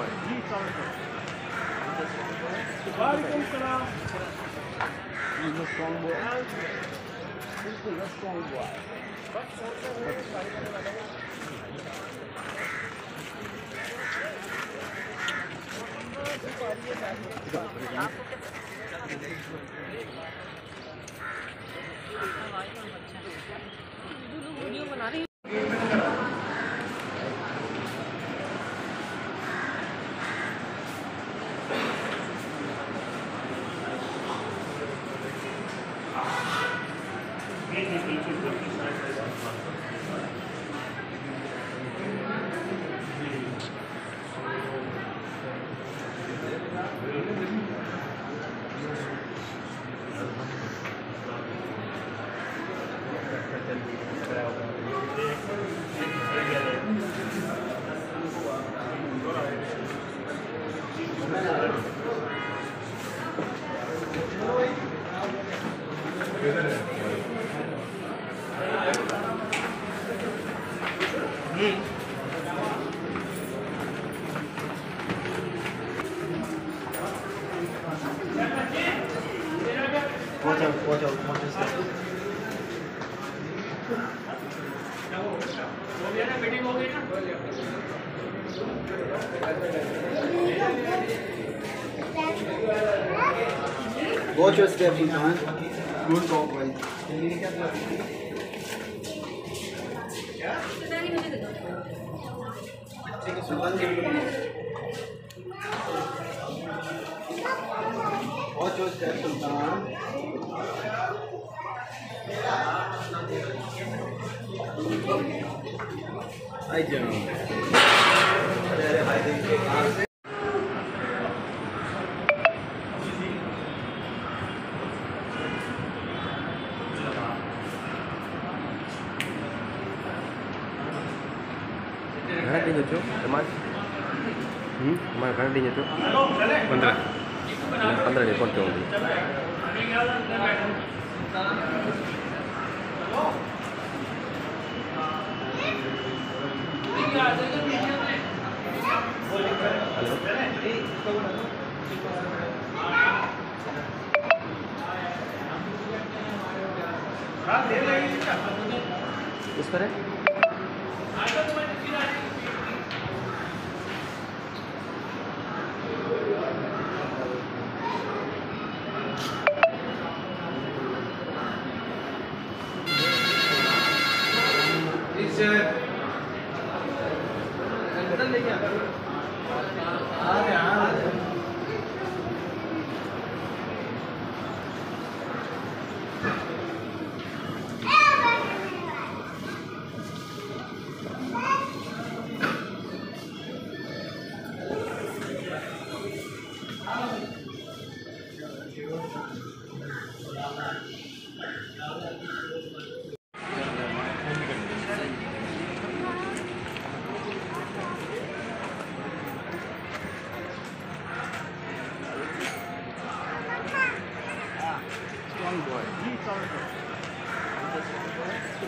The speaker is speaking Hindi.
He's a strong boy. He's a strong boy. आपको Thank you. Watch out, watch out, watch your step. Watch your step, Iman. Don't talk while. ठीक है सुल्तान. Watch your step, Sultan. Hi, Jam. अरे अरे हाय देखिए ઘણા ટીમ છો તમારે હમ તમારે ઘણા ટીમ છો પંદર પંદર ડીમ કોણ કેવું किस पर है Strong